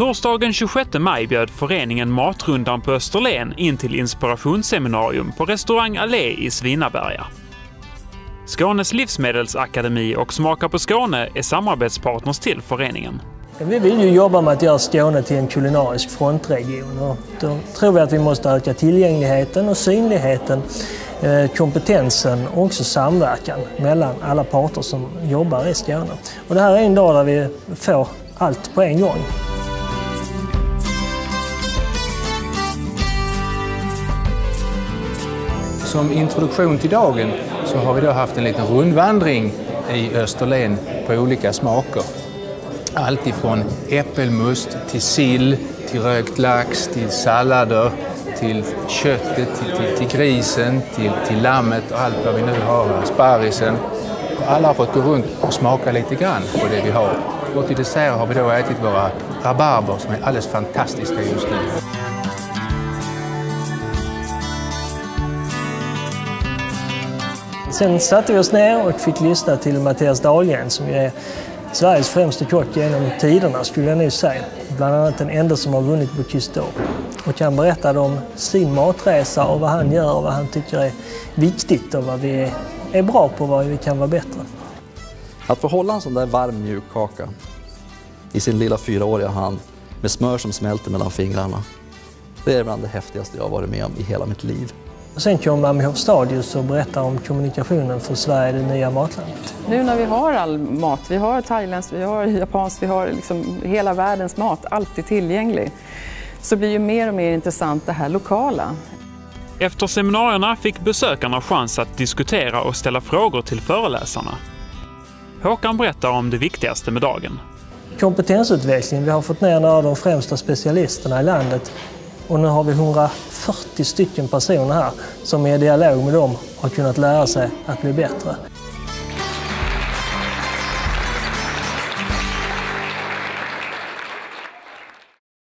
Torsdagen 26 maj bjöd föreningen Matrundan på Österlen in till inspirationsseminarium på restaurang Allé i Svinaberga. Skånes livsmedelsakademi och Smaka på Skåne är samarbetspartners till föreningen. Vi vill ju jobba med att göra Skåne till en kulinarisk frontregion och då tror vi att vi måste öka tillgängligheten och synligheten, eh, kompetensen och också samverkan mellan alla parter som jobbar i Skåne. Och det här är en dag där vi får allt på en gång. Som introduktion till dagen så har vi då haft en liten rundvandring i Österlen på olika smaker. Allt ifrån äppelmust till sill, till rökt lax, till sallader, till köttet, till, till, till grisen, till, till lammet och allt vad vi nu har, sparrisen. Alla har fått gå runt och smaka lite grann på det vi har. Och till dessert har vi då ätit våra rabarber som är alldeles fantastiska just nu. Sen satte vi oss ner och fick lyssna till Mattias Dahlgren som är Sveriges främste kock genom tiderna skulle jag nu säga. Bland annat den enda som har vunnit Bocuse d'Or. Och han berättade om sin matresa och vad han gör och vad han tycker är viktigt och vad vi är bra på och vad vi kan vara bättre. Att få hålla en sån där varm mjuk kaka i sin lilla fyraåriga hand med smör som smälter mellan fingrarna. Det är bland det häftigaste jag har varit med om i hela mitt liv. Sen kom Ami Hofstadius och berättar om kommunikationen för Sverige, det nya matlandet. Nu när vi har all mat, vi har thailändskt, vi har japanskt, vi har liksom hela världens mat alltid tillgänglig, så blir ju mer och mer intressant det här lokala. Efter seminarierna fick besökarna chans att diskutera och ställa frågor till föreläsarna. Håkan berättar om det viktigaste med dagen. Kompetensutveckling. Vi har fått ner några av de främsta specialisterna i landet och nu har vi 40 stycken personer här som i dialog med dem har kunnat lära sig att bli bättre.